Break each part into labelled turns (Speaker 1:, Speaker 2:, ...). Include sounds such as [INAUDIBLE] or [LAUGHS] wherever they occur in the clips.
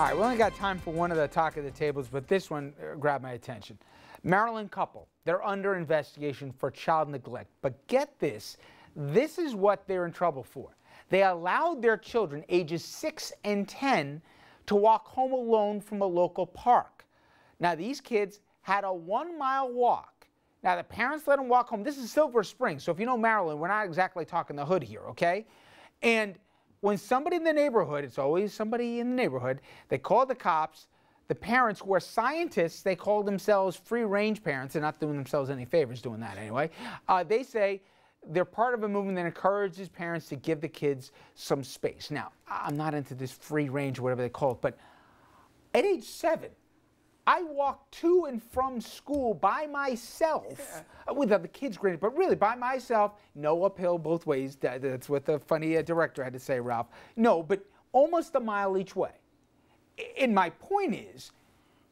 Speaker 1: All right, we only got time for one of the talk of the tables, but this one uh, grabbed my attention. Maryland couple, they're under investigation for child neglect. But get this, this is what they're in trouble for. They allowed their children, ages 6 and 10, to walk home alone from a local park. Now, these kids had a one mile walk. Now, the parents let them walk home. This is Silver Spring, so if you know Maryland, we're not exactly talking the hood here, okay? And when somebody in the neighborhood, it's always somebody in the neighborhood, they call the cops. The parents who are scientists, they call themselves free range parents. They're not doing themselves any favors doing that anyway. Uh, they say they're part of a movement that encourages parents to give the kids some space. Now, I'm not into this free range whatever they call it, but at age seven, I walk to and from school by myself yeah. with other kids, granted, but really by myself, no uphill both ways. That's what the funny uh, director had to say, Ralph. No, but almost a mile each way. And my point is,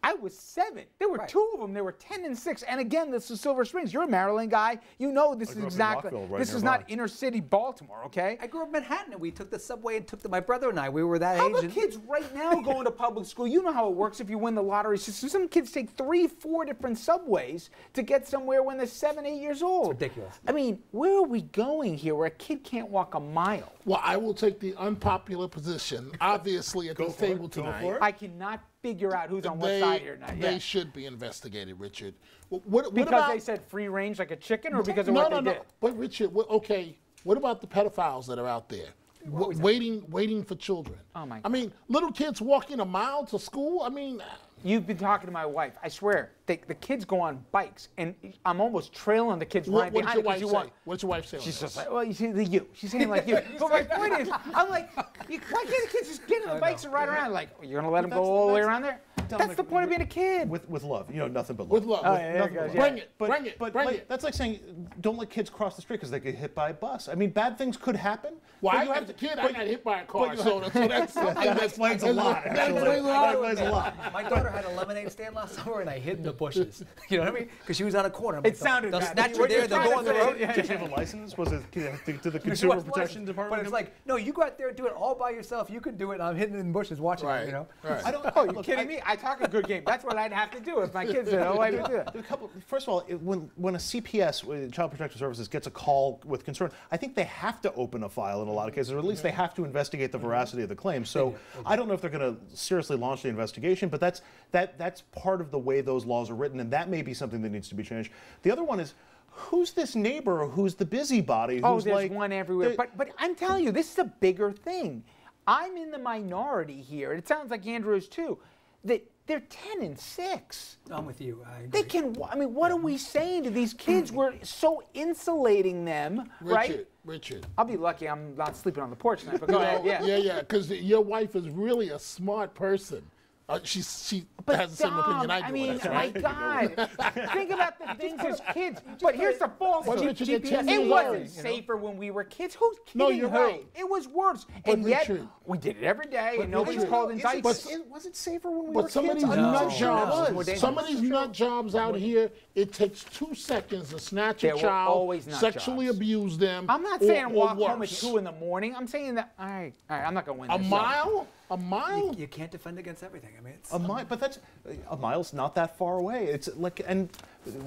Speaker 1: I was seven. There were right. two of them. There were ten and six. And again, this is Silver Springs. You're a Maryland guy. You know this is exactly. Right this is not inner city Baltimore. Okay.
Speaker 2: I grew up in Manhattan, and we took the subway and took the. My brother and I. We were that
Speaker 1: how
Speaker 2: age.
Speaker 1: How kids right now going to public school? You know how it works if you win the lottery. So some kids take three, four different subways to get somewhere when they're seven, eight years old.
Speaker 2: It's ridiculous.
Speaker 1: I mean, where are we going here? Where a kid can't walk a mile?
Speaker 3: Well, I will take the unpopular position, obviously, at the table tonight.
Speaker 1: I cannot figure out who's on they, what side here.
Speaker 3: They yeah. should be investigated, Richard. What, what
Speaker 1: because
Speaker 3: about,
Speaker 1: they said free range like a chicken, or because of no, what no, they no. did?
Speaker 3: But Richard, what, okay, what about the pedophiles that are out there? Waiting, waiting for children.
Speaker 1: Oh my! God.
Speaker 3: I mean, little kids walking a mile to school. I mean, uh,
Speaker 1: You've been talking to my wife. I swear, they, the kids go on bikes, and I'm almost trailing the kids what, right
Speaker 3: what
Speaker 1: behind.
Speaker 3: What your wife say? What's your wife saying?
Speaker 1: She's just like, well, you see the you. She's saying like you. [LAUGHS] but my point is, I'm like, why can't the kids just get on the bikes and ride [LAUGHS] around? Like, you're gonna let them go all the way around there? That's the point of being a kid.
Speaker 4: With with love, you know, nothing but love.
Speaker 3: With love.
Speaker 1: Oh, yeah, there it goes,
Speaker 3: yeah. Bring it,
Speaker 4: but,
Speaker 3: bring it,
Speaker 4: but
Speaker 3: bring
Speaker 4: like,
Speaker 3: it.
Speaker 4: That's like saying, don't let kids cross the street because they get hit by a bus. I mean, bad things could happen.
Speaker 3: Well, I, as a kid, I got hit by a car, so, so [LAUGHS] that's that
Speaker 4: explains a lot. That explains
Speaker 2: a lot. My daughter had a lemonade stand last summer, and I hid in the bushes. You know what I mean? Because she was on a corner.
Speaker 1: It sounded
Speaker 2: They'll
Speaker 1: bad.
Speaker 2: snatch you there. They'll go on the road.
Speaker 4: Did you have a license? Was it to the Consumer Protection Department?
Speaker 2: But it's like, no, you go out there and do it all by yourself. You can do it. I'm hidden in bushes watching.
Speaker 3: Right.
Speaker 2: You know.
Speaker 3: Right.
Speaker 1: I don't. Oh, you kidding me? I talk a good game. That's what I'd have to do if my kids said, "Oh, I would do that."
Speaker 4: A couple. First of all, it, when when a CPS, uh, Child Protective Services, gets a call with concern, I think they have to open a file in a lot of cases, or at least they have to investigate the veracity of the claim. So I don't know if they're going to seriously launch the investigation, but that's that that's part of the way those laws are written, and that may be something that needs to be changed. The other one is who's this neighbor who's the busybody?
Speaker 1: Oh,
Speaker 4: who's
Speaker 1: there's
Speaker 4: like,
Speaker 1: one everywhere. But but I'm telling you, this is a bigger thing. I'm in the minority here. It sounds like Andrew is too. That they're 10 and 6.
Speaker 2: I'm with you.
Speaker 1: They can, I mean, what are we saying to these kids? We're so insulating them,
Speaker 3: Richard,
Speaker 1: right?
Speaker 3: Richard.
Speaker 1: I'll be lucky I'm not sleeping on the porch tonight, but go ahead. Yeah,
Speaker 3: yeah, yeah, because your wife is really a smart person. Uh, she she
Speaker 1: but
Speaker 3: has the same opinion I do.
Speaker 1: I mean,
Speaker 3: right.
Speaker 1: my God. [LAUGHS] Think about the things as kids. But here's the false
Speaker 3: well,
Speaker 1: G-
Speaker 3: GPS.
Speaker 1: It wasn't safer when we were kids. Who's kidding
Speaker 3: No, you're
Speaker 1: who?
Speaker 3: right.
Speaker 1: It was worse.
Speaker 3: But
Speaker 1: and yet, we did it every day, and nobody's
Speaker 3: Richard-
Speaker 1: called
Speaker 4: Is it-
Speaker 1: indictments.
Speaker 4: But was it safer when we
Speaker 3: But
Speaker 4: were
Speaker 3: some of
Speaker 4: kids?
Speaker 3: these
Speaker 4: I'm
Speaker 3: nut jobs,
Speaker 1: More
Speaker 3: some of these nut jobs out here, it takes two seconds to snatch
Speaker 1: There
Speaker 3: a child,
Speaker 1: always
Speaker 3: sexually
Speaker 1: jobs.
Speaker 3: abuse them.
Speaker 1: I'm not saying walk home at 2 in the morning. I'm saying that, all right, all right, I'm not going to win
Speaker 3: A mile? A mile?
Speaker 2: You, you can't defend against everything. I mean, it's
Speaker 4: A mile, but that's a mile's not that far away. It's like, and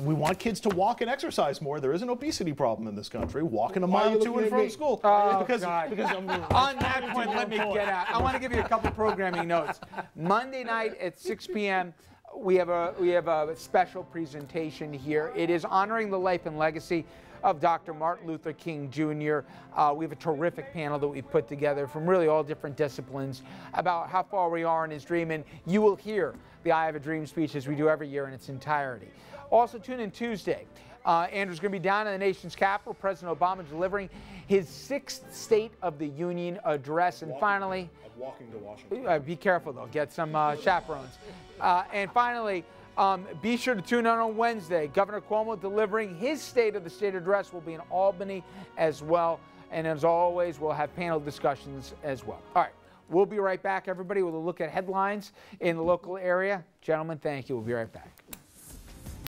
Speaker 4: we want kids to walk and exercise more. There is an obesity problem in this country. Walking a
Speaker 3: Why
Speaker 4: mile to and from
Speaker 3: me?
Speaker 4: school.
Speaker 1: Oh, [LAUGHS]
Speaker 4: because,
Speaker 1: God.
Speaker 4: because I'm [LAUGHS]
Speaker 1: On that point, let me get out. I want to give you a couple programming notes. Monday night at 6 p.m., we have a we have a special presentation here. It is honoring the life and legacy of Dr. Martin Luther King Jr. Uh, we have a terrific panel that we've put together from really all different disciplines about how far we are in his dream, and you will hear the I Have a Dream speech as we do every year in its entirety. Also, tune in Tuesday. Uh, Andrew's going to be down in the nation's capital. President Obama delivering his sixth State of the Union address. And finally,
Speaker 4: walking to Washington.
Speaker 1: uh, be careful though, get some uh, chaperones. Uh, and finally, um, be sure to tune in on Wednesday. Governor Cuomo delivering his State of the State address will be in Albany as well. And as always, we'll have panel discussions as well. All right, we'll be right back, everybody, with a look at headlines in the local area. Gentlemen, thank you. We'll be right back.